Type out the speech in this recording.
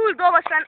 cool though, but then